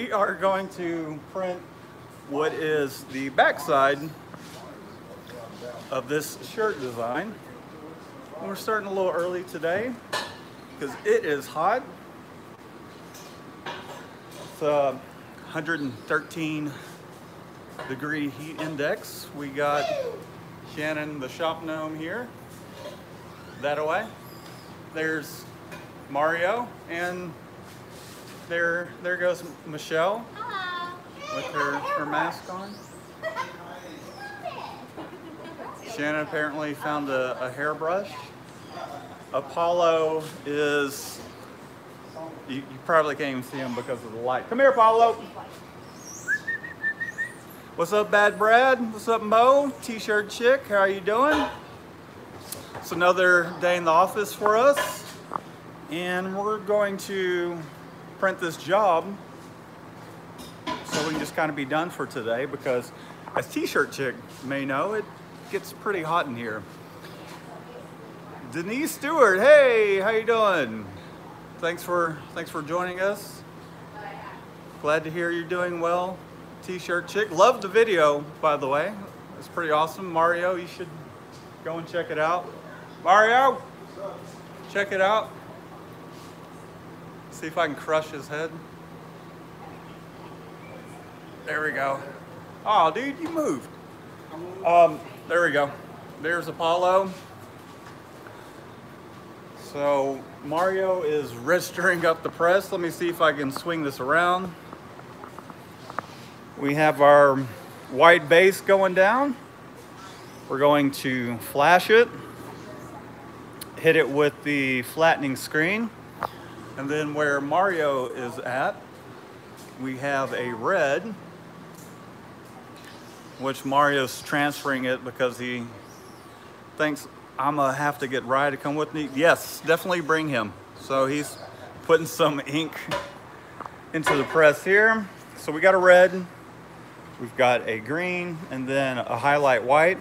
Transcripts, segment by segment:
We are going to print what is the backside of this shirt design. We're starting a little early today because it is hot. It's a 113 degree heat index. We got Shannon, the shop gnome here. That away. There's Mario and there there goes Michelle Hello. with her, her mask on. Shannon apparently found a, a hairbrush. Apollo is, you, you probably can't even see him because of the light. Come here, Apollo. What's up, Bad Brad? What's up, Mo? T-shirt chick, how are you doing? It's another day in the office for us. And we're going to print this job so we can just kind of be done for today because as t-shirt chick may know it gets pretty hot in here. Denise stewart hey how you doing? Thanks for thanks for joining us. Glad to hear you're doing well. T-shirt chick love the video by the way. It's pretty awesome. Mario you should go and check it out. Mario check it out see if i can crush his head there we go. Oh, dude, you moved. Um, there we go. There's Apollo. So Mario is registering up the press. Let me see if I can swing this around. We have our white base going down. We're going to flash it, hit it with the flattening screen, and then where Mario is at, we have a red, which Mario's transferring it because he thinks I'm gonna have to get Rye to come with me. Yes, definitely bring him. So he's putting some ink into the press here. So we got a red, we've got a green, and then a highlight white.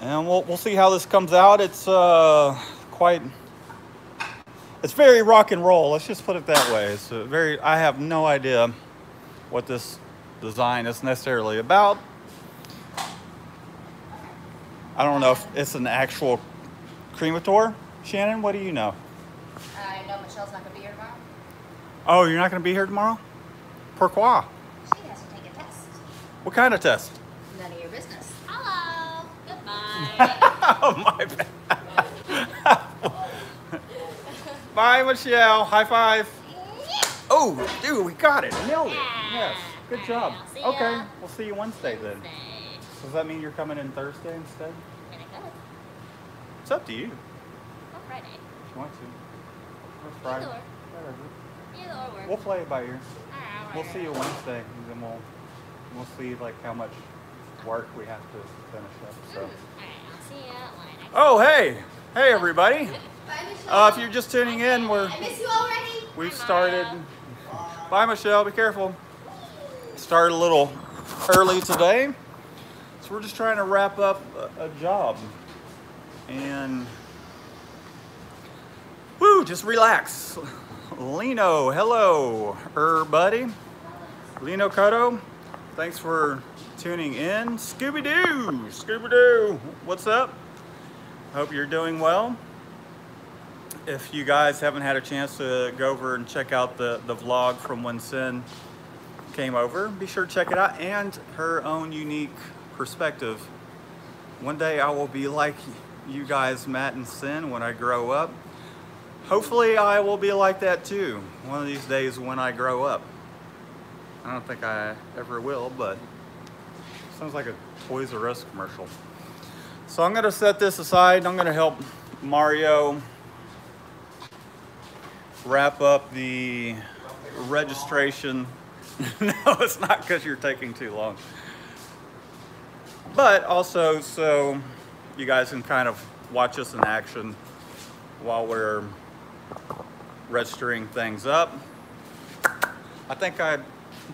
And we'll, we'll see how this comes out. It's uh, quite it's very rock and roll. Let's just put it that way. It's very. I have no idea what this design is necessarily about. I don't know if it's an actual cremator. Shannon, what do you know? I know Michelle's not going to be here tomorrow. Oh, you're not going to be here tomorrow? Pourquoi? She has to take a test. What kind of test? None of your business. Hello. Goodbye. oh my bad. Bye, Michelle. High five. Oh, dude, we got it. Nailed it. Yes. Good job. I'll see. Okay, we'll see you Wednesday then. Does that mean you're coming in Thursday instead? It's up to you. Or Friday. If you want to. Or Friday. Either or. Either or works. We'll play it by ear. Alright, We'll see you Wednesday, and then we'll we'll see like how much work we have to finish up. So. Mm, alright, I'll see ya when I Oh, hey, hey everybody. Uh, if you're just tuning in, we're I miss you already. we've started. Bye, Michelle. Be careful. Started a little early today, so we're just trying to wrap up a, a job, and woo, just relax. Lino, hello, er buddy. Lino Cotto, thanks for tuning in. Scooby Doo, Scooby Doo, what's up? Hope you're doing well. If you guys haven't had a chance to go over and check out the, the vlog from when Sin came over, be sure to check it out and her own unique perspective. One day I will be like you guys, Matt and Sin, when I grow up. Hopefully I will be like that too, one of these days when I grow up. I don't think I ever will, but sounds like a Toys R Us commercial. So I'm gonna set this aside. I'm gonna help Mario wrap up the registration. no, it's not because you're taking too long. But also so you guys can kind of watch us in action while we're registering things up. I think I, I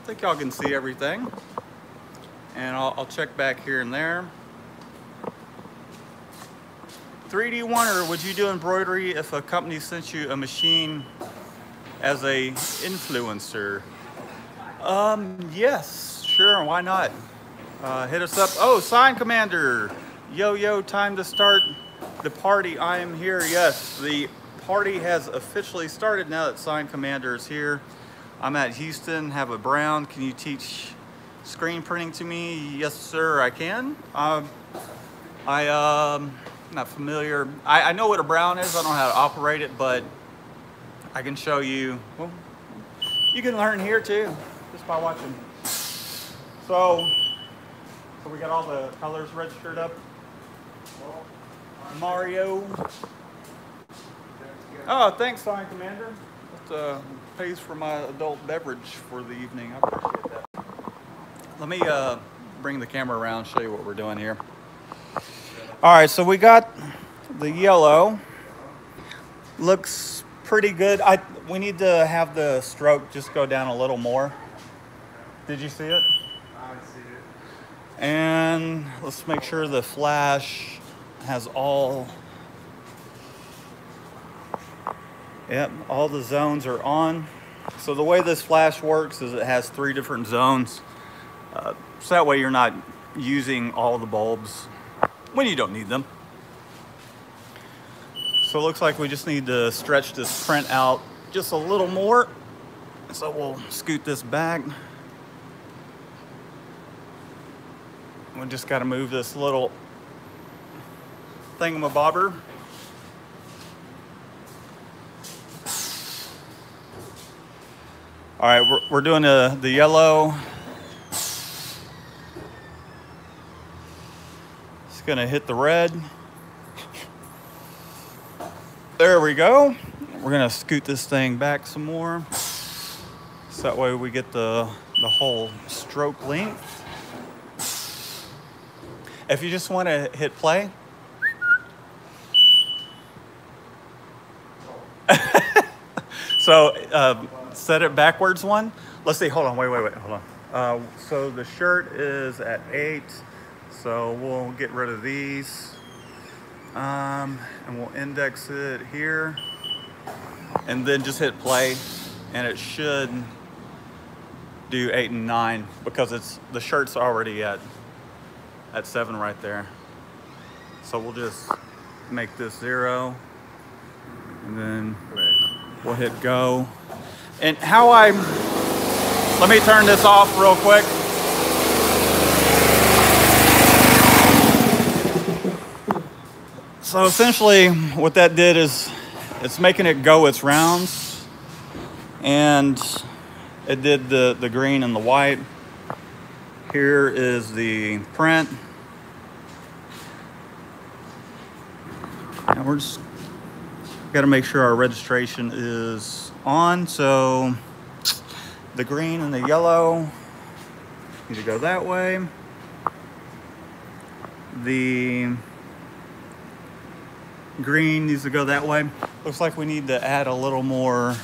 think y'all can see everything. And I'll, I'll check back here and there. 3D Wonder, would you do embroidery if a company sent you a machine as a influencer? Um, yes, sure, why not? Uh, hit us up. Oh, sign commander. Yo, yo, time to start the party. I am here. Yes, the party has officially started now that sign commander is here. I'm at Houston, have a Brown. Can you teach screen printing to me? Yes, sir, I can. Um, I, um, not familiar. I, I know what a Brown is. I don't know how to operate it, but I can show you. Well, you can learn here too, just by watching. So, so we got all the colors registered up. Mario. Oh, thanks, Sign Commander. That uh, pays for my adult beverage for the evening. I appreciate that. Let me uh, bring the camera around, show you what we're doing here. All right, so we got the yellow. Looks pretty good. I we need to have the stroke just go down a little more. Did you see it? I see it. And let's make sure the flash has all, yep, all the zones are on. So the way this flash works is it has three different zones. Uh, so that way you're not using all the bulbs when you don't need them. So it looks like we just need to stretch this print out just a little more. So we'll scoot this back. We just got to move this little thingamabobber. All right, we're, we're doing the, the yellow. Gonna hit the red. There we go. We're gonna scoot this thing back some more. So that way we get the, the whole stroke length. If you just want to hit play, so uh, set it backwards one. Let's see. Hold on. Wait, wait, wait. Hold on. Uh, so the shirt is at eight. So we'll get rid of these. Um, and we'll index it here. And then just hit play. And it should do eight and nine because it's the shirt's already at at seven right there. So we'll just make this zero and then we'll hit go. And how I, let me turn this off real quick. So essentially what that did is it's making it go its rounds and it did the, the green and the white. Here is the print. And we're just got to make sure our registration is on. So the green and the yellow need to go that way. The green needs to go that way. Looks like we need to add a little more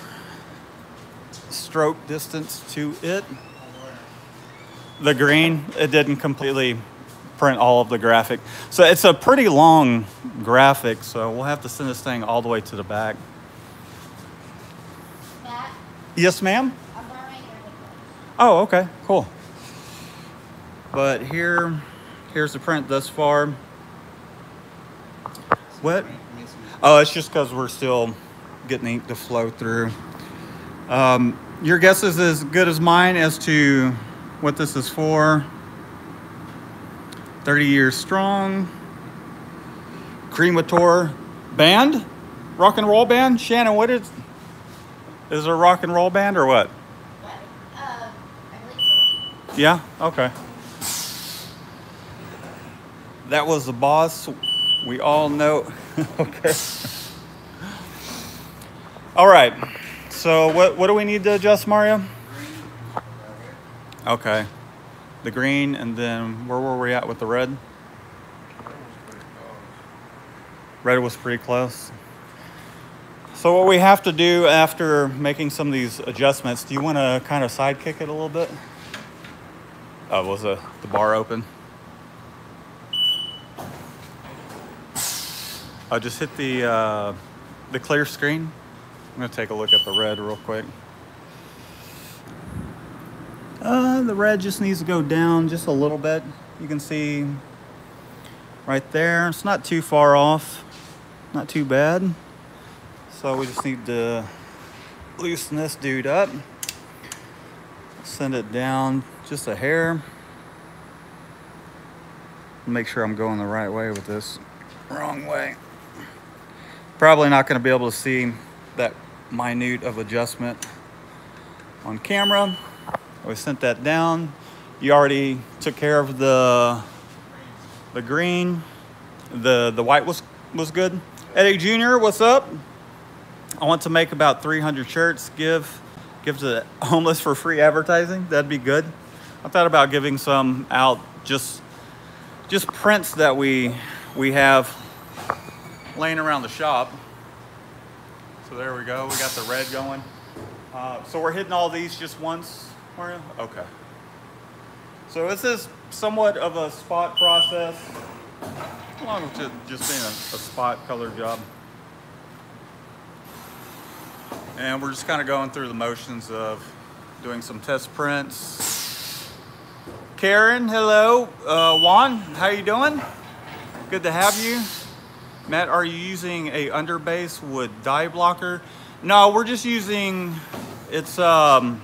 stroke distance to it. The green, it didn't completely print all of the graphic. So it's a pretty long graphic, so we'll have to send this thing all the way to the back. Matt, Yes, ma'am? I'm wearing your headphones. Oh, okay, cool. But here, here's the print thus far. What? Oh, it's just because we're still getting ink to flow through. Um, your guess is as good as mine as to what this is for. 30 years strong. Cremator band? Rock and roll band? Shannon, what is is it a rock and roll band or what? What? Uh, so. Yeah, okay. That was the boss. We all know. okay. All right. So what what do we need to adjust, Mario? Okay. The green and then where were we at with the red? Red was pretty close. So what we have to do after making some of these adjustments, do you want to kind of sidekick it a little bit? Oh, was the, the bar open? I just hit the uh, the clear screen. I'm gonna take a look at the red real quick. Uh, the red just needs to go down just a little bit. You can see right there. It's not too far off, not too bad. So we just need to loosen this dude up. Send it down just a hair. Make sure I'm going the right way with this. Wrong way. Probably not going to be able to see that minute of adjustment on camera. We sent that down. You already took care of the the green. The the white was was good. Eddie Jr., what's up? I want to make about 300 shirts. Give give to the homeless for free advertising. That'd be good. I thought about giving some out just just prints that we we have laying around the shop. So there we go. We got the red going. Uh, so we're hitting all these just once. We're, okay. So this is somewhat of a spot process, along with ju- just being a, a spot color job. And we're just kind of going through the motions of doing some test prints. Karen, hello. Uh, Juan, how you doing? Good to have you. Matt, are you using a underbase with dye blocker? No, we're just using, it's um,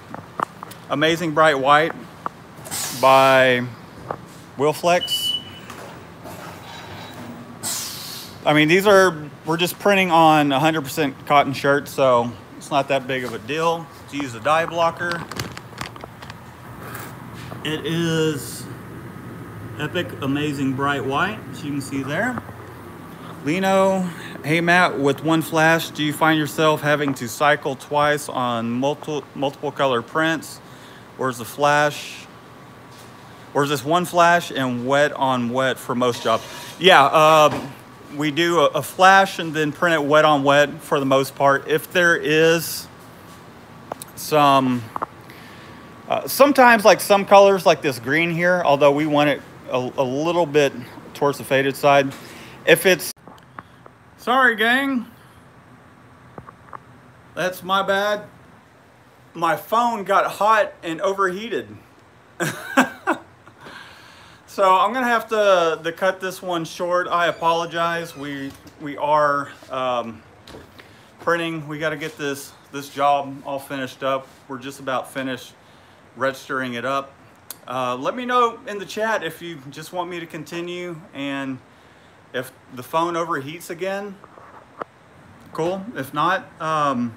Amazing Bright White by Wilflex. I mean, these are, we're just printing on 100% cotton shirts, so it's not that big of a deal to use a dye blocker. It is Epic Amazing Bright White, as you can see there. Lino, hey Matt, with one flash, do you find yourself having to cycle twice on multiple multiple color prints? Or is the flash, or is this one flash and wet on wet for most jobs? Yeah, um, we do a, a flash and then print it wet on wet for the most part. If there is some, uh, sometimes like some colors like this green here, although we want it a, a little bit towards the faded side. If it's, sorry gang, that's my bad. My phone got hot and overheated. so I'm gonna have to, to cut this one short. I apologize. We we are um, printing. We got to get this this job all finished up. We're just about finished registering it up. Uh, let me know in the chat if you just want me to continue and if the phone overheats again. Cool. If not, um,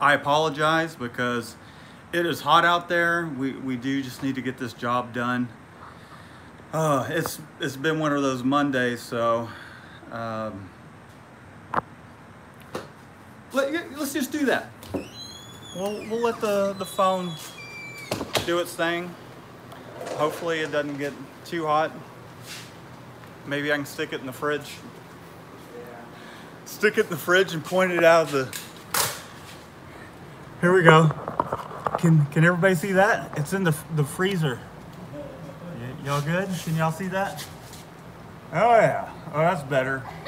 I apologize because it is hot out there. We, we do just need to get this job done. Uh, it's it's been one of those Mondays, so um, let, let's just do that. We'll, we'll let the, the phone do its thing. Hopefully it doesn't get too hot. Maybe I can stick it in the fridge. Stick it in the fridge and point it out of the here we go. Can can everybody see that? It's in the the freezer. Y'all good? Can y'all see that? Oh yeah. Oh, that's better.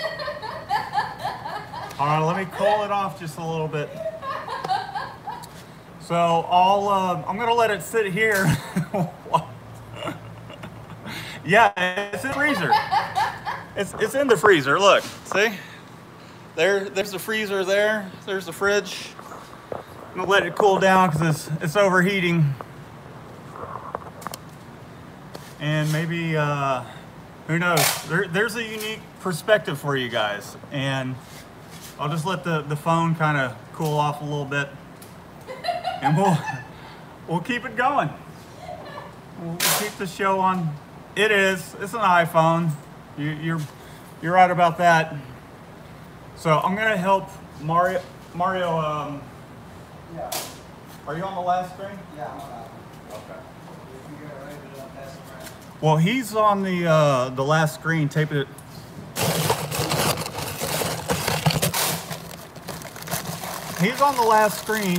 All right, let me cool it off just a little bit. So I'll um, I'm gonna let it sit here. yeah, it's in the freezer. It's it's in the freezer. Look, see? There there's the freezer there. There's the fridge. I'm gonna let it cool down because it's, it's overheating. And maybe, uh, who knows, there, there's a unique perspective for you guys. And I'll just let the, the phone kind of cool off a little bit. And we'll, we'll keep it going. We'll, we'll keep the show on. It is, it's an iPhone. You, you're, you're right about that. So I'm gonna help Mario, Mario, um, Yeah, are you on the last screen? yeah, I'm on Okay. If you get ready to pass it around. Well, he's on the uh, the last screen, taping it. He's on the last screen.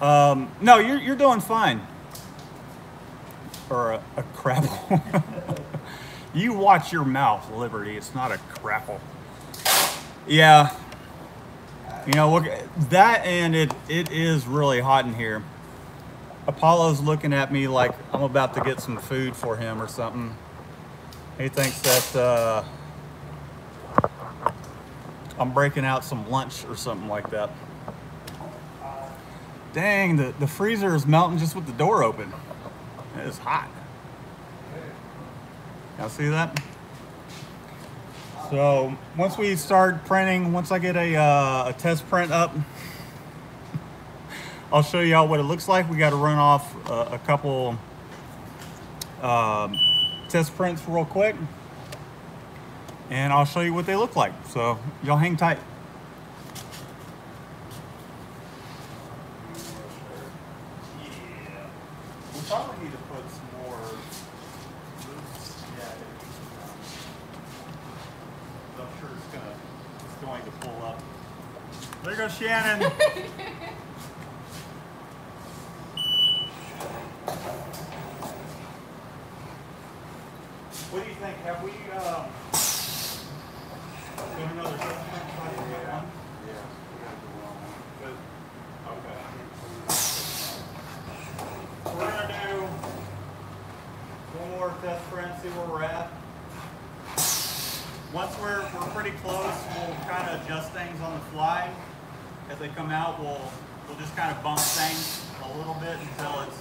um, no, you're you're doing fine. Or a, a crab. You watch your mouth, Liberty. It's not a crapple. Yeah. You know, look that and it it is really hot in here. Apollo's looking at me like I'm about to get some food for him or something. He thinks that uh, I'm breaking out some lunch or something like that. Dang, the, the freezer is melting just with the door open. It is hot. Y'all see that? So once we start printing, once I get a, uh, a test print up, I'll show y'all what it looks like. We got to run off uh, a couple um, test prints real quick and I'll show you what they look like. So y'all hang tight. Yeah, we probably need to put some more. Yeah, I'm sure it's gonna, it's going to pull up. There goes Shannon. what do you think? Have we? Um, done another test print? Try to one? Good. Okay. We're gonna do one more test print, see where we're at. Once we're, we're pretty close, we'll kind of adjust things on the fly. As they come out, we'll, we'll just kind of bump things a little bit until it's,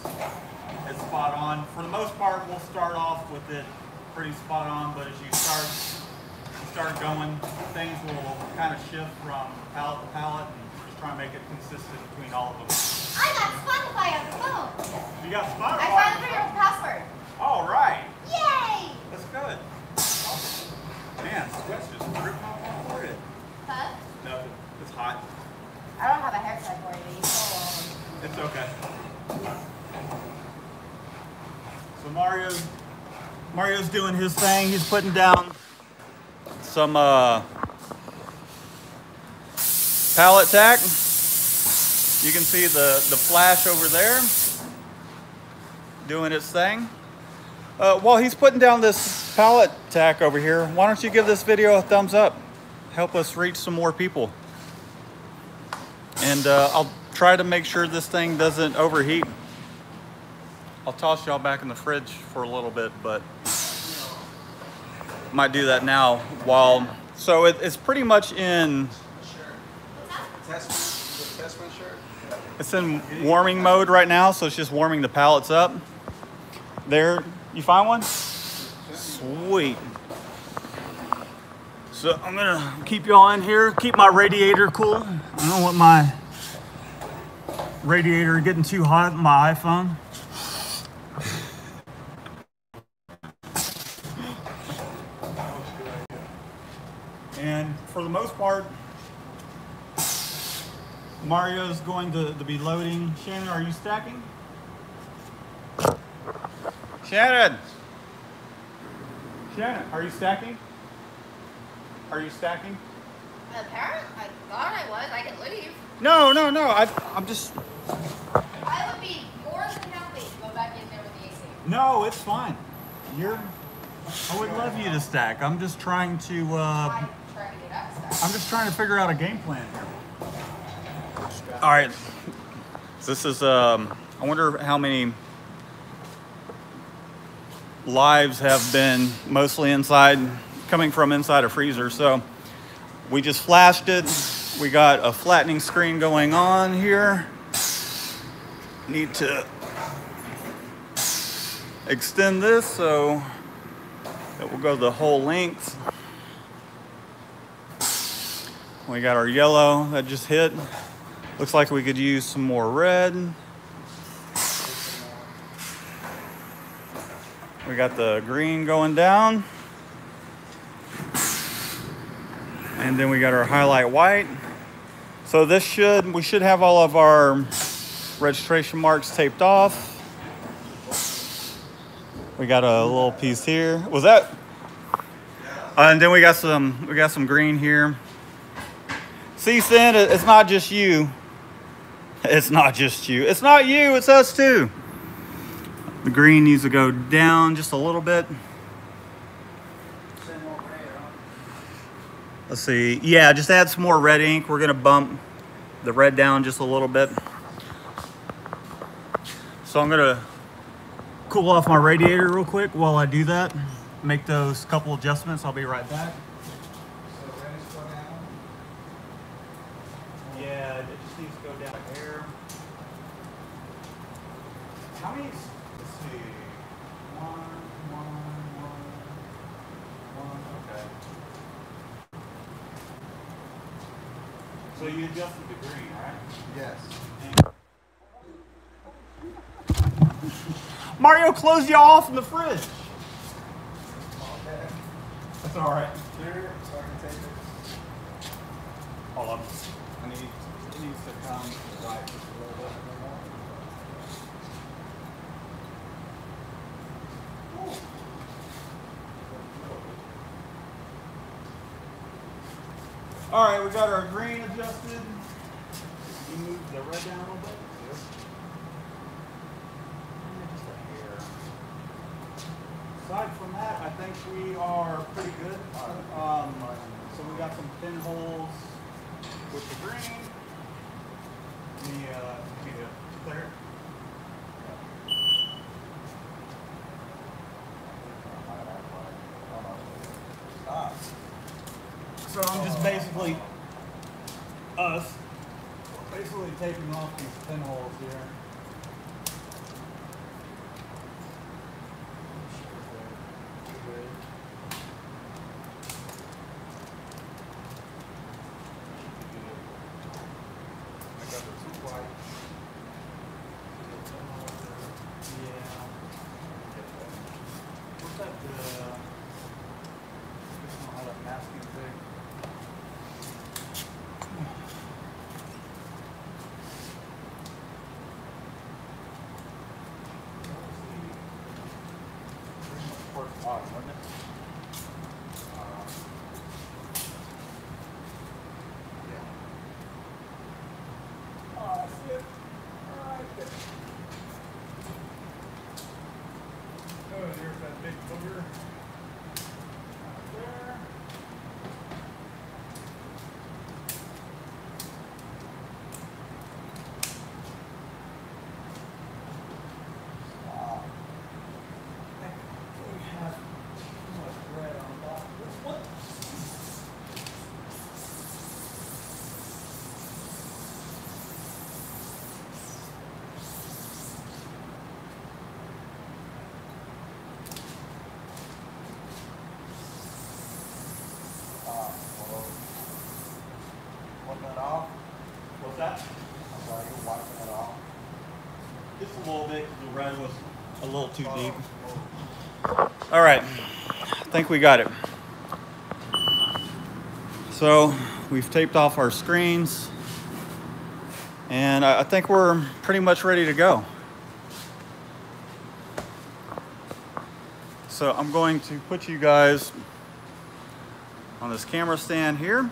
it's spot on. For the most part, we'll start off with it pretty spot on, but as you start, you start going, things will kind of shift from pallet to pallet and just try and make it consistent between all of them. I got Spotify on the phone. You got Spotify? I finally figured out the password. All right. Yay! That's good. Man, sweat's just dripping off my forehead. Huh? Nothing. It's hot. I don't have a haircut for you. It's okay. So Mario's Mario's doing his thing. He's putting down some uh, pallet tack. You can see the the flash over there doing its thing. Uh, while he's putting down this pallet tack over here, why don't you give this video a thumbs up? Help us reach some more people. And uh, I'll try to make sure this thing doesn't overheat. I'll toss y'all back in the fridge for a little bit, but might do that now while. So it, it's pretty much in it's in warming mode right now, so it's just warming the pallets up. There, you find one? Sweet. So I'm gonna keep y'all in here, keep my radiator cool. I don't want my radiator getting too hot on my iPhone. And for the most part, Mario's going to, to be loading. Shannon, are you stacking? Shannon! Shannon, are you stacking? Are you stacking? Apparently, I thought I was. I could leave. No, no, no. I, I'm just. I would be more than happy to go back in there with the AC. No, it's fine. You're. I would love you to stack. I'm just trying to. Uh, I'm trying to get up stuff. I'm just trying to figure out a game plan here. All right. This is. Um, I wonder how many lives have been mostly inside, coming from inside a freezer. So we just flashed it. We got a flattening screen going on here. Need to extend this so that will go the whole length. We got our yellow that just hit. Looks like we could use some more red. We got the green going down. And then we got our highlight white. So this should, we should have all of our registration marks taped off. We got a little piece here. Was that? Uh, and then we got some, we got some green here. See, Sin, it's not just you. It's not just you. It's not you, it's us too. The green needs to go down just a little bit. Let's see. Yeah, just add some more red ink. We're gonna bump the red down just a little bit. So I'm gonna cool off my radiator real quick while I do that. Make those couple adjustments. I'll be right back. So ready to go down? Yeah, it just needs to go down here. How many? Let's see. One, one, one, one. Okay. So you adjusted the green, right? Yes. Mario closed y'all off in the fridge. Okay. That's all right. Clear, so I can take it. Hold on. I need. It needs to come right just a little bit. All right, we got our green adjusted. You move the red down a little bit. Aside from that, I think we are pretty good. Um, so we got some pinholes with the green. The uh, need to clear. Stop. So I'm basically us basically taking off these pinholes here. Yeah. What's that? Uh, I don't know how that masking thing. Oh, there's that big booger. Right there. Stop. We have too much red on the bottom of this one. Stop. Well, Wipe that off. What's that? I'm sorry, you're wiping it off. Just a little bit, the red was a little too deep. Oh, All right, I think we got it. So we've taped off our screens and I think we're pretty much ready to go. So I'm going to put you guys on this camera stand here.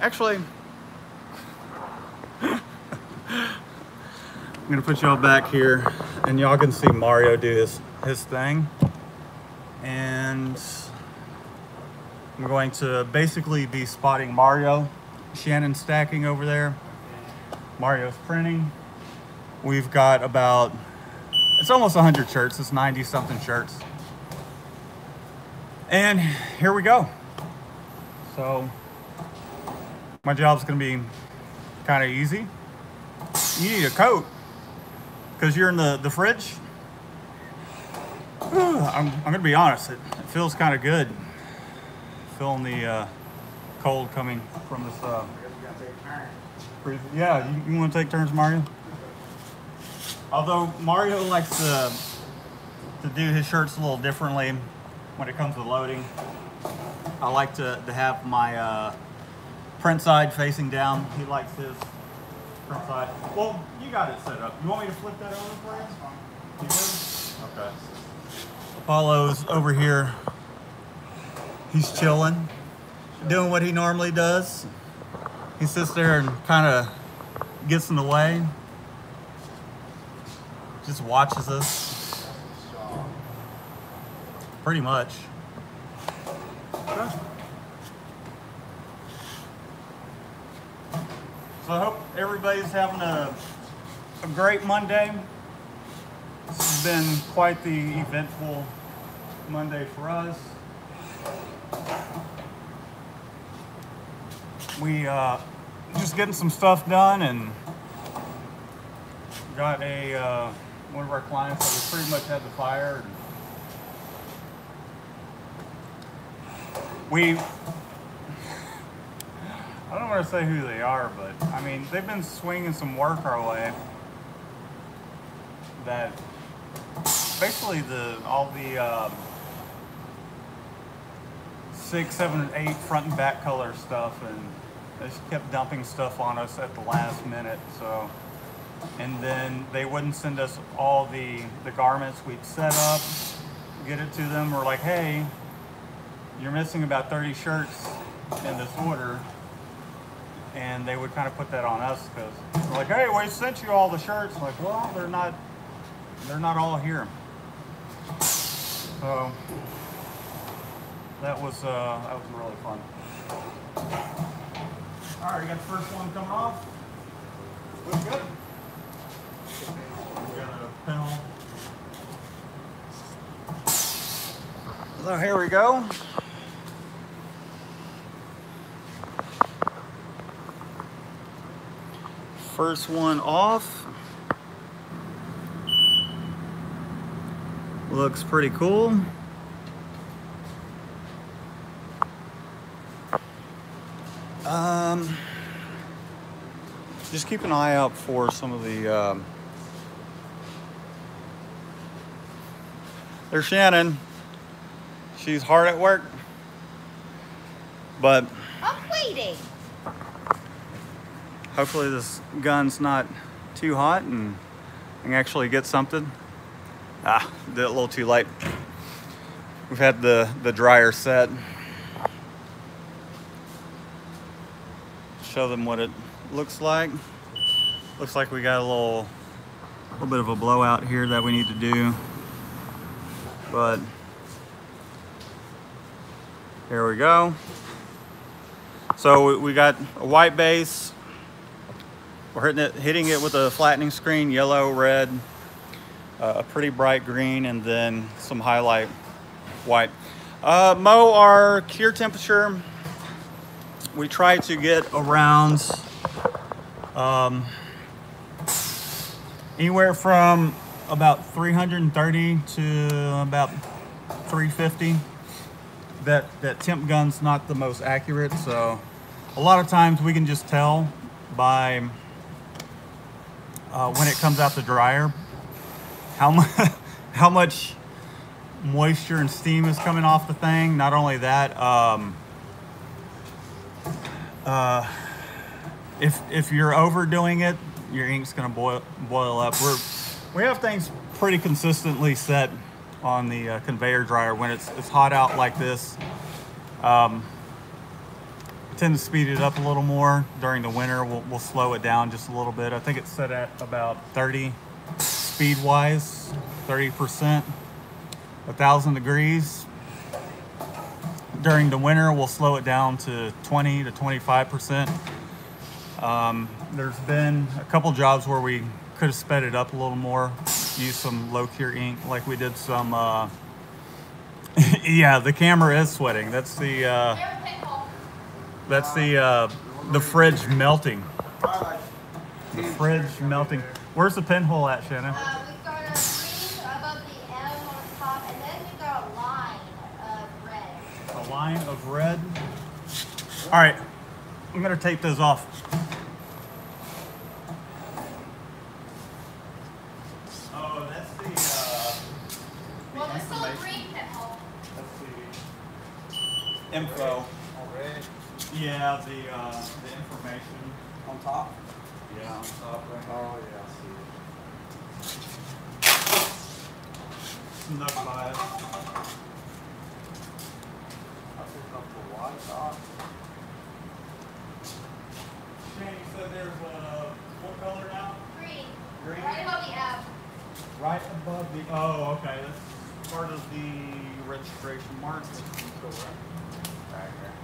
Actually, gonna put y'all back here and y'all can see Mario do his, his thing. And I'm going to basically be spotting Mario, Shannon stacking over there. Mario's printing. We've got about, it's almost 100 shirts, it's 90 something shirts. And here we go. So my job's gonna be kind of easy. You need a coat because you're in the, the fridge. I'm, I'm gonna be honest, it, it feels kind of good. Feeling the uh, cold coming from this. Uh, yeah, you, you want to take turns, Mario? Although Mario likes to to do his shirts a little differently when it comes to loading. I like to, to have my uh, print side facing down. He likes his side. Well, you got it set up. You want me to flip that over for you? You? Okay. Apollo's over here. He's chilling, doing what he normally does. He sits there and kind of gets in the way. Just watches us, pretty much. I hope everybody's having a, a great Monday. This has been quite the eventful Monday for us. We uh, just getting some stuff done and got a uh, one of our clients that we pretty much had the fire. we I don't want to say who they are, but I mean they've been swinging some work our way. That basically the all the um, six, seven, and eight front and back color stuff, and they just kept dumping stuff on us at the last minute. So, and then they wouldn't send us all the the garments we'd set up, get it to them. We're like, hey, you're missing about 30 shirts in this order and they would kind of put that on us because like, hey, we sent you all the shirts. I'm like, well, they're not, they're not all here. So that was uh, that was really fun. All right, got the first one coming off. Looks good. Got a panel. So here we go. First one off. Looks pretty cool. Um, just keep an eye out for some of the. Um, there's Shannon. She's hard at work, but I'm waiting. Hopefully this gun's not too hot and I can actually get something. Ah, did it a little too late. We've had the, the dryer set. Show them what it looks like. Looks like we got a little, little bit of a blowout here that we need to do. But here we go. So we got a white base, we're hitting it, hitting it with a flattening screen, yellow, red, uh, a pretty bright green, and then some highlight white. Uh, Mo, our cure temperature, we try to get around um, anywhere from about 330 to about 350. That that temp gun's not the most accurate, so a lot of times we can just tell by uh, when it comes out the dryer how much how much moisture and steam is coming off the thing. Not only that um, uh, if if you're overdoing it your ink's to boil boil up. We're we have things pretty consistently set on the uh, conveyor dryer when it's it's hot out like this. Um, tend to speed it up a little more during the winter. We'll, we'll slow it down just a little bit. I think it's set at about 30 speed wise, 30%, thousand degrees. During the winter, we'll slow it down to 20 to 25%. Um, there's been a couple jobs where we could have sped it up a little more, use some low cure ink, like we did some. Uh, yeah, the camera is sweating. That's the. Uh. That's the uh, the fridge melting. The fridge melting. Where's the pinhole at, Shannon? Uh, we've got a above the M on top, and then we've got a line of red. A line of red. All right, I'm gonna tape those off. Oh, that's the. Uh, Well, there's still a green pinhole. That's the info. Already Yeah, the uh, the information. on top? Yeah, on top right. Oh, yeah, I see Snuck by us. I picked up the white dot. Shane, you said there's uh, what color now? Green. Green. Right above the M. Right above the. Oh, okay. That's part of the registration mark. Right here.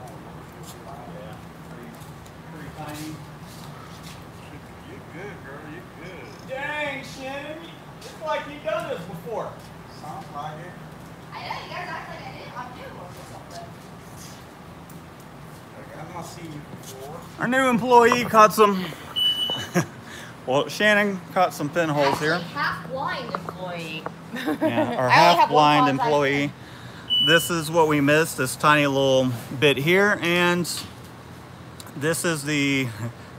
Oh, look at this line. Yeah. Pretty, pretty tiny. You good, girl. You good. Dang, Shannon. It's like you've done this before. Sounds like it. I know you guys act like I did. I'm new or something. Like, I've not seen you before. Our new employee caught some. well, Shannon caught some pinholes here. Actually, half blind employee. Yeah, our I only have half one blind employee. This is what we missed, this tiny little bit here. And this is the,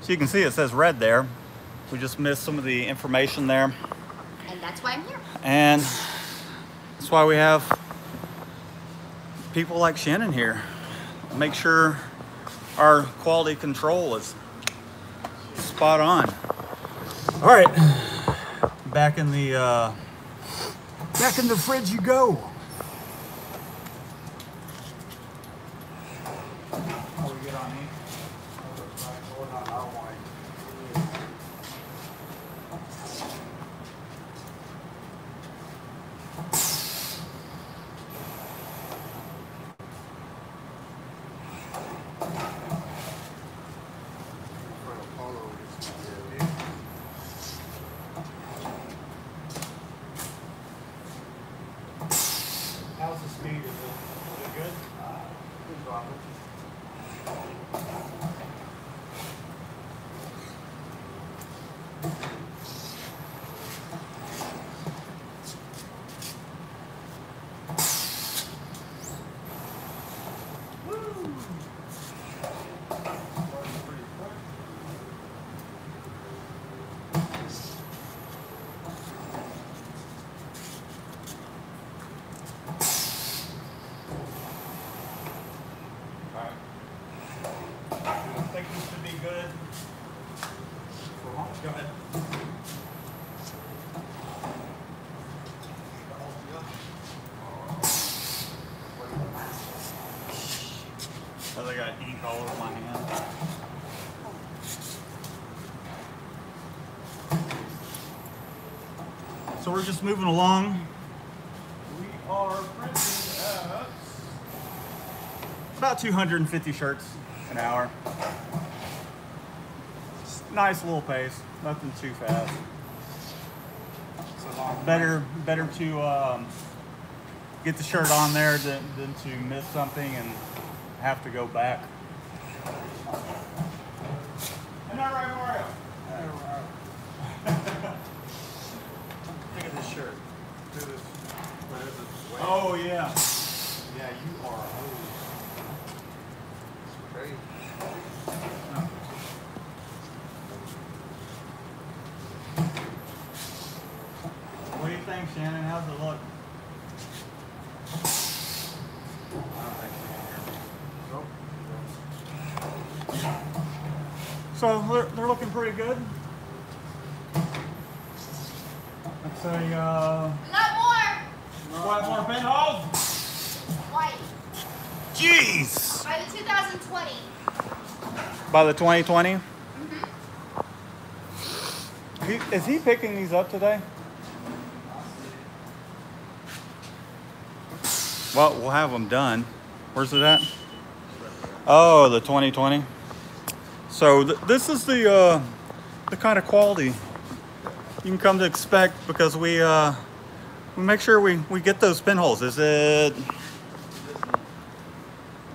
so you can see it says red there. We just missed some of the information there. And that's why I'm here. And that's why we have people like Shannon here. Make sure our quality control is spot on. All right, back in the uh, back in the fridge you go. How we get on these? Oh, no, I don't want it. For the polo, it's not really big. How's the speed? Is it, is it good? Uh, good drop it. Works pretty quick. All right. I think this should be good. For home. Go ahead. Oh, they got ink all over my hand. So we're just moving along. We are printing at about 250 shirts an hour. Just Nice little pace, nothing too fast. It's a long Better, better to um, get the shirt on there than, than to miss something and have to go back. Isn't that right, Mario? Look at this shirt. Look this. What is it? Wet? Oh yeah. Yeah, you are hose. It's crazy. What do you think, Shannon? How's it look? I don't think you can hear me. Nope. So they're, they're looking pretty good. Say uh, We got more. what more pinholes? White. Jeez. By the 2020. By the 2020. He, is he picking these up today? Well, we'll have them done. Where's it at? Oh, the 2020. So th- this is the uh, the kind of quality you can come to expect because we uh, we make sure we, we get those pinholes. Is it?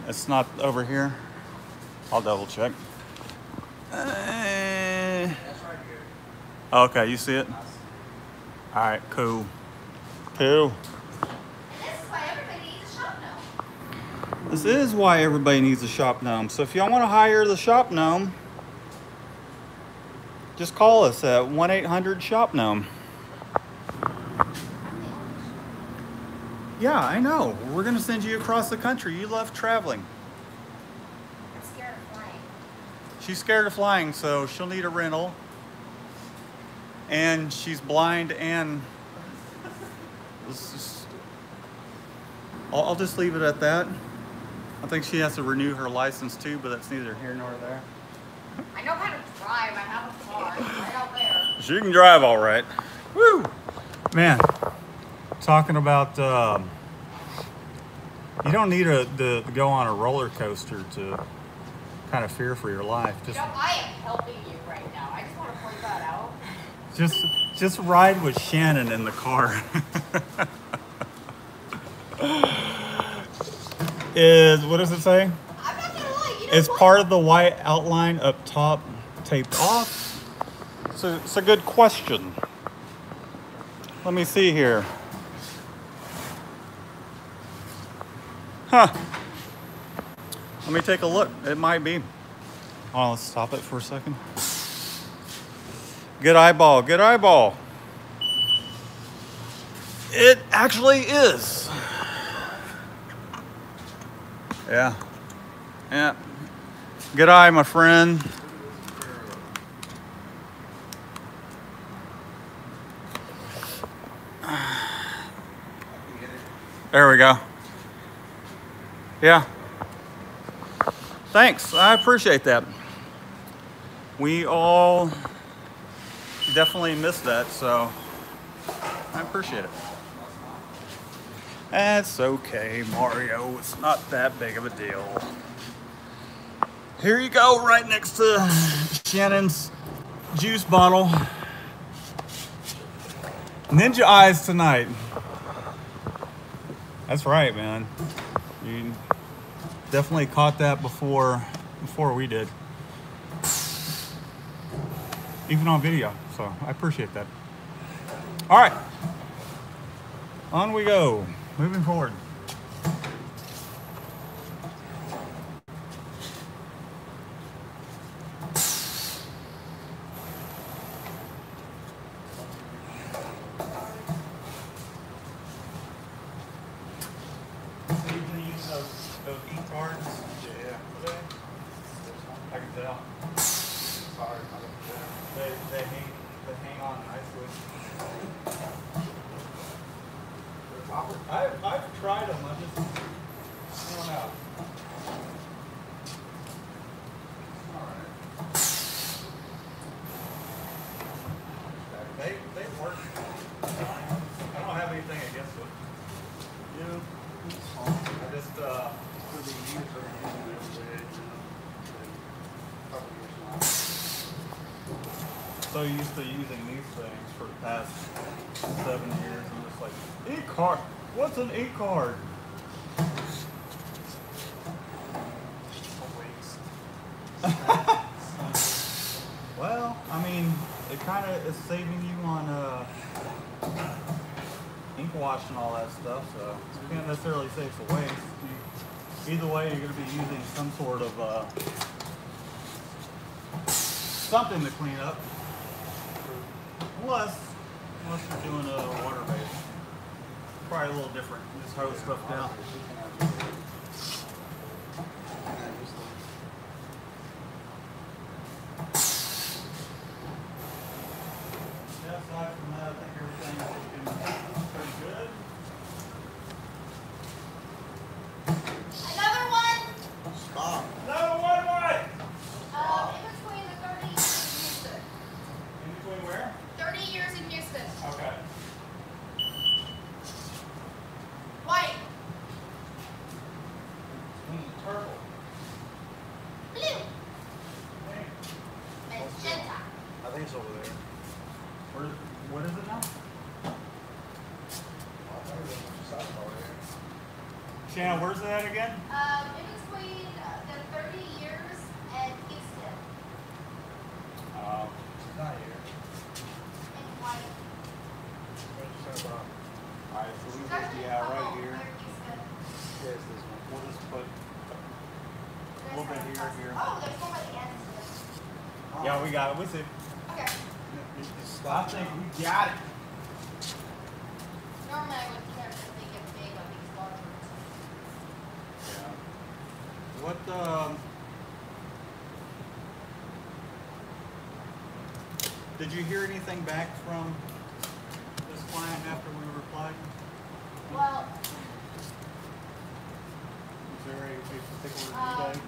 It's not over here. I'll double check. Uh, okay, you see it? All right, cool. Cool. This is why everybody needs a shop now. This is why everybody needs a shop gnome. So if y'all want to hire the shop gnome, just call us at 1 800 shop gnome. Yeah, I know. We're going to send you across the country. You love traveling. I'm scared of flying. She's scared of flying, so she'll need a rental. And she's blind and. This is- I'll, I'll just leave it at that. I think she has to renew her license too, but that's neither here nor there. I know how to drive. I have a car right out there. She can drive all right. Woo! Man, talking about um, you don't need a, the, to go on a roller coaster to kind of fear for your life. Just Joe, I am helping you right now. I just want to point that out. just just ride with Shannon in the car. Is what does it say? I'm not gonna lie. You know Is what? part of the white outline up top taped off? So it's a good question. Let me see here. Huh. Let me take a look. It might be. On, let's stop it for a second. Good eyeball, good eyeball. It actually is. Yeah. Yeah. Good eye, my friend. There we go. Yeah. Thanks. I appreciate that. We all definitely missed that, so I appreciate it. That's okay, Mario. It's not that big of a deal. Here you go, right next to Shannon's juice bottle. Ninja eyes tonight. That's right, man. You definitely caught that before before we did. Even on video, so I appreciate that. All right. On we go. Moving forward. So you can use those, those e-cards? Yeah. today? I can tell. Sorry. They, they hang, they hang on nicely. I've, I've tried them, I just, I don't know. They, they work fine. I don't have anything against it. Yeah. I just, uh, For the user and everything, you know. Probably is not. So used to using these things for the past seven years. I'm just like, e-card. What's an e-card? Well, I mean, it kind of is saving you on uh, ink wash and all that stuff, so you can't necessarily say it's a waste. Either way, you're going to be using some sort of uh, something to clean up. Unless, unless you're doing a water base. Probably a little different. Just hose stuff down. Yeah, aside from that, I think everything's looking pretty good. Another one. Stop. Another one, right? Um, in between the 30 years in Houston. In between where? 30 years in Houston. Okay. White. Purple. Blue. Magenta. I think it's over there. Where, what is it now? I thought it was south over there. Shannon, where's that again? Um, in between uh, the 30 years and Houston. Uh, It's not here. In white. What did you say about? Alright, so we Starts just, with yeah, purple, right here. where Houston. Yes, this one. We'll just put, There's little bit here, here. Oh, there's one by the end. yeah, we got it. We see. Okay. I stop. think we got it. Normally I wouldn't care if they get big on these large ones. Yeah. What, um, did you hear anything back from this client after we replied? Well, Is there a, a particular Um, due date?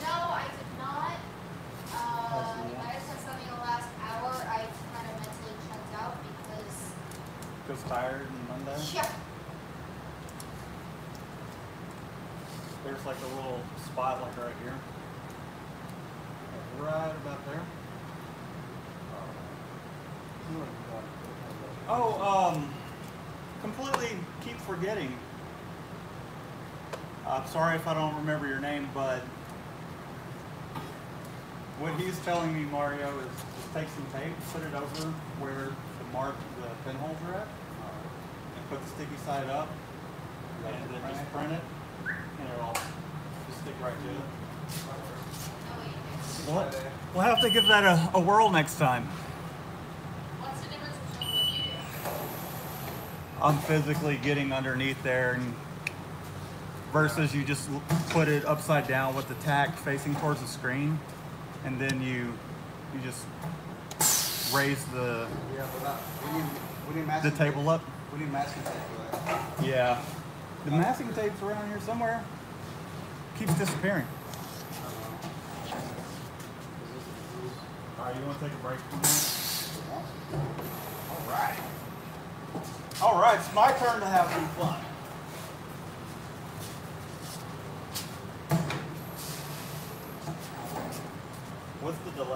no, I did not. Uh, I just had something in the last hour. I kind of mentally checked out because, Just tired and Monday? yeah, There's like a little spot like right here. right about there. Oh, um, completely keep forgetting. I'm sorry if I don't remember your name, but what he's telling me, Mario, is just take some tape, put it over where the mark, the pinholes are at, uh, and put the sticky side up, and then just print it, and it'll just stick right to it. We'll, we'll have to give that a, a whirl next time. What's the difference between what you do? I'm physically getting underneath there and versus you just put it upside down with the tack facing towards the screen and then you you just raise the Yeah, we need, we need the table up. tape. We need masking tape for that. Yeah. The masking tape's around here somewhere. Keeps disappearing. Alright, you wanna take a break? Alright. Alright, it's my turn to have some fun.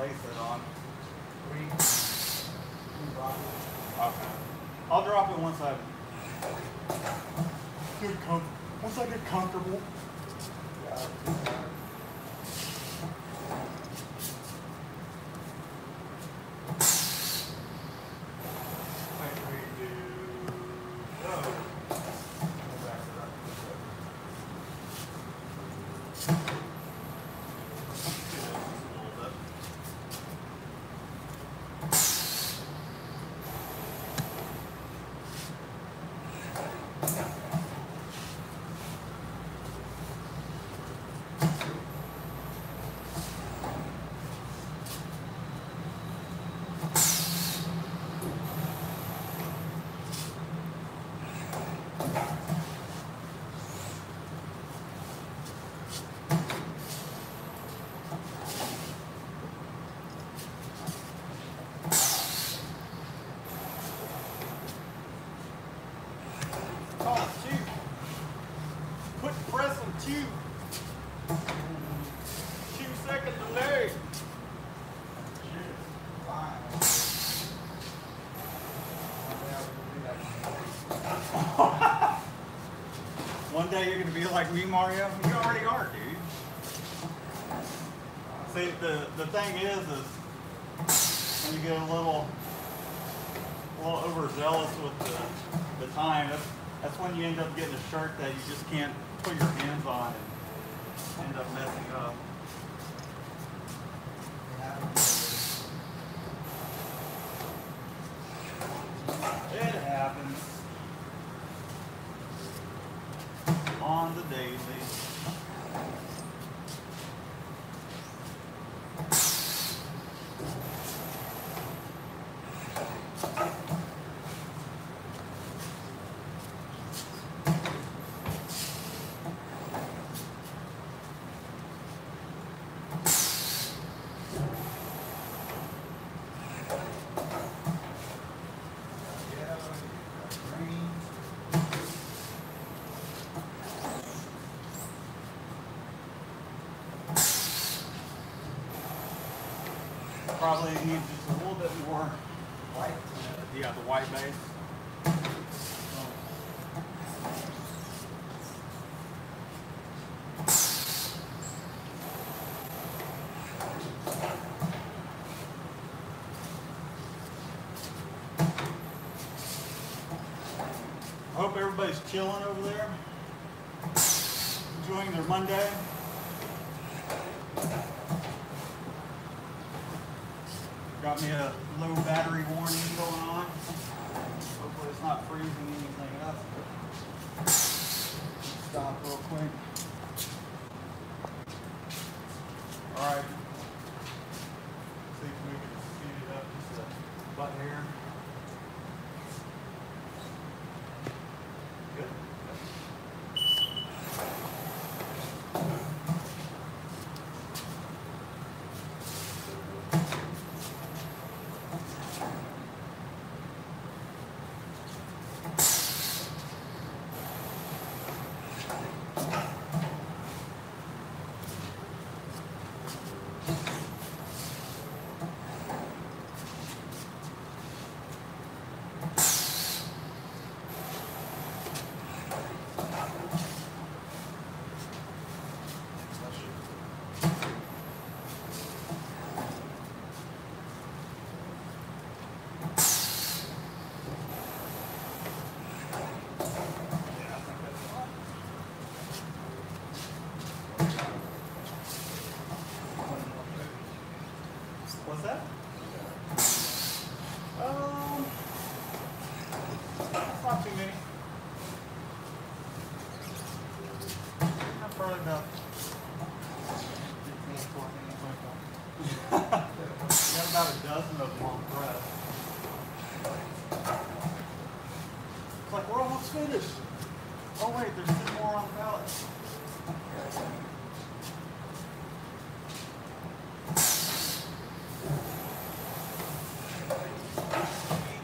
What's the delay set on? Three. Okay. I'll drop it once I get com- once I get comfortable. Quit pressing two. Two second delay. One day you're gonna be like me, Mario. You already are, dude. See, the the thing is, is when you get a little, a little overzealous with the the time, that's that's when you end up getting a shirt that you just can't put your hands on and end up messing up. It happens on the daily. Probably needs just a little bit more white. Yeah, the white base. I hope everybody's chilling over there. Enjoying their Monday. Got me a low battery warning going on. Hopefully it's not freezing anything up. Stop real quick. About. A dozen of them on press. It's like we're almost finished. Oh wait, there's ten more on the pallet. Speed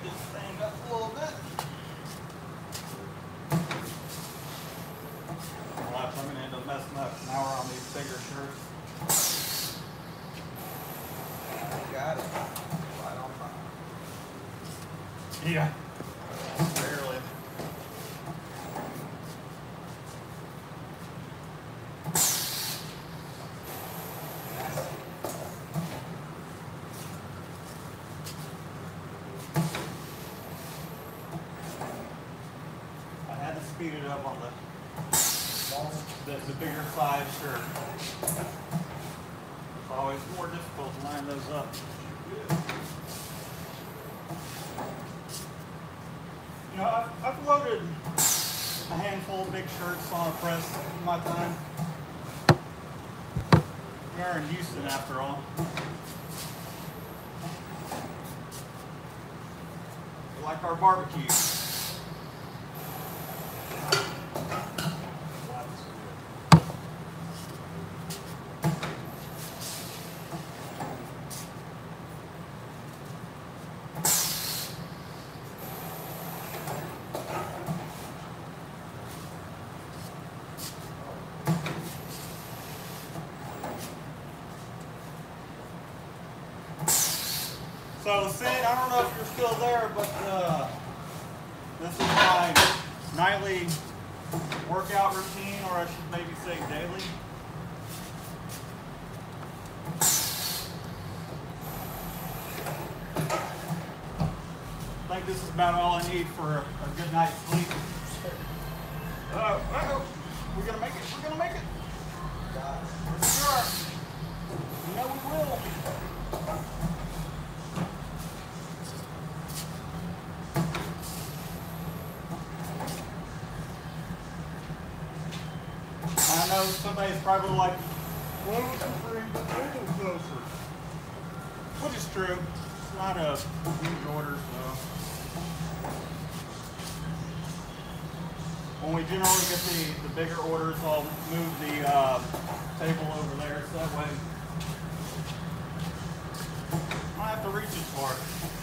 this thing up a little bit. Well, I'm gonna end up messing up. Now we're on these bigger shirts. Got it. Right on time. Yeah. Barely. I had to speed it up on the the, shirt. It's always more difficult to line those up. You know, I've, I've loaded a handful of big shirts on a press in my time. We are in Houston after all. Like our barbecue. So Sid, I don't know if you're still there, but uh, this is my nightly workout routine, or I should maybe say daily. I think this is about all I need for a, a good night's sleep. Uh, uh-oh. We're gonna make it. We're gonna make it. Yes, we are. You know we will. I know probably like, you bring the table closer? Which is true. It's not a huge order, so. When we generally get the, the bigger orders, I'll move the uh, table over there so that way I have to reach as far.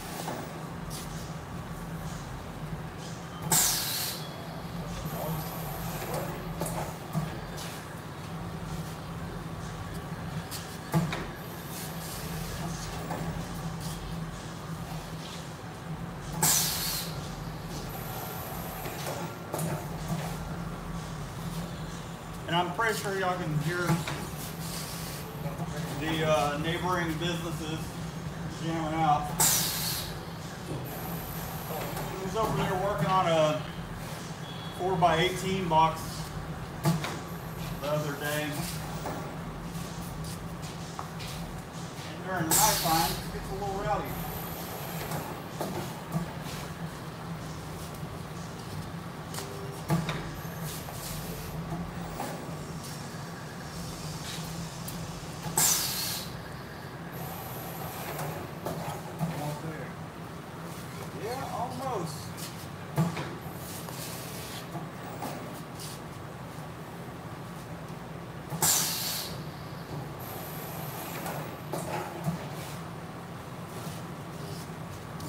Sure y'all can hear the uh, neighboring businesses jamming out. He was over there working on a 4x18 box the other day. And during the nighttime, it gets a little rowdy. Almost there. Yeah, almost.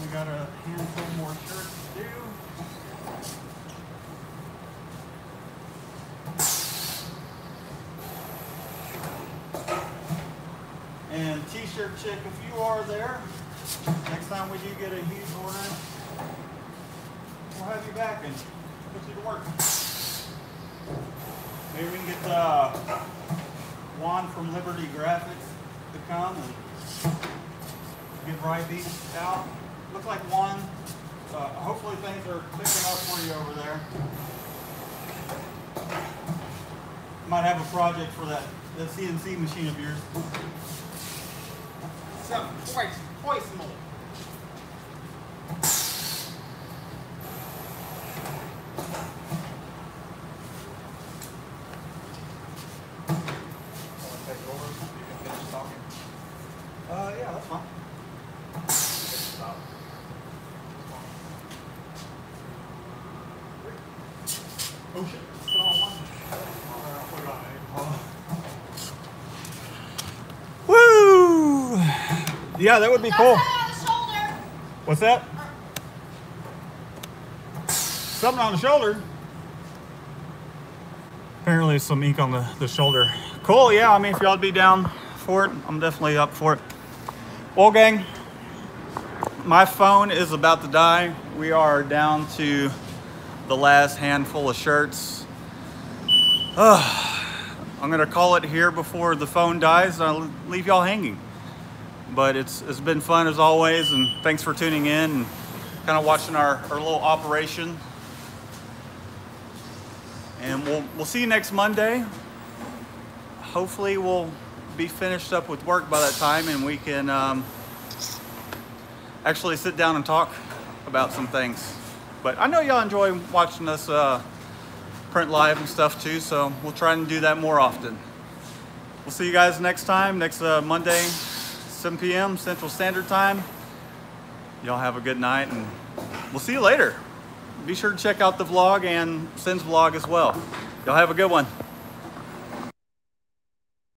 We got a handful more shirts to do. And chick, if you are there, next time we do get a huge order, we'll have you back and put you to work. Maybe we can get uh, Juan from Liberty Graphics to come and get Rybeat out. Looks like Juan, uh, hopefully things are picking up for you over there. Might have a project for that, that CNC machine of yours. Something twice, twice more. Yeah, that would be cool. something on the shoulder. What's that? Something on the shoulder. Apparently some ink on the, the shoulder. Cool, yeah, I mean, if y'all would be down for it, I'm definitely up for it. Well, gang, my phone is about to die. We are down to the last handful of shirts. Ugh. I'm gonna call it here before the phone dies. I'll leave y'all hanging. But it's it's been fun as always, and thanks for tuning in and kind of watching our, our little operation. And we'll we'll see you next Monday. Hopefully, we'll be finished up with work by that time, and we can um, actually sit down and talk about some things. But I know y'all enjoy watching us uh, print live and stuff too, so we'll try and do that more often. We'll see you guys next time, next uh, Monday, 7 p.m. Central Standard Time. Y'all have a good night, and we'll see you later. Be sure to check out the vlog and Sin's vlog as well. Y'all have a good one.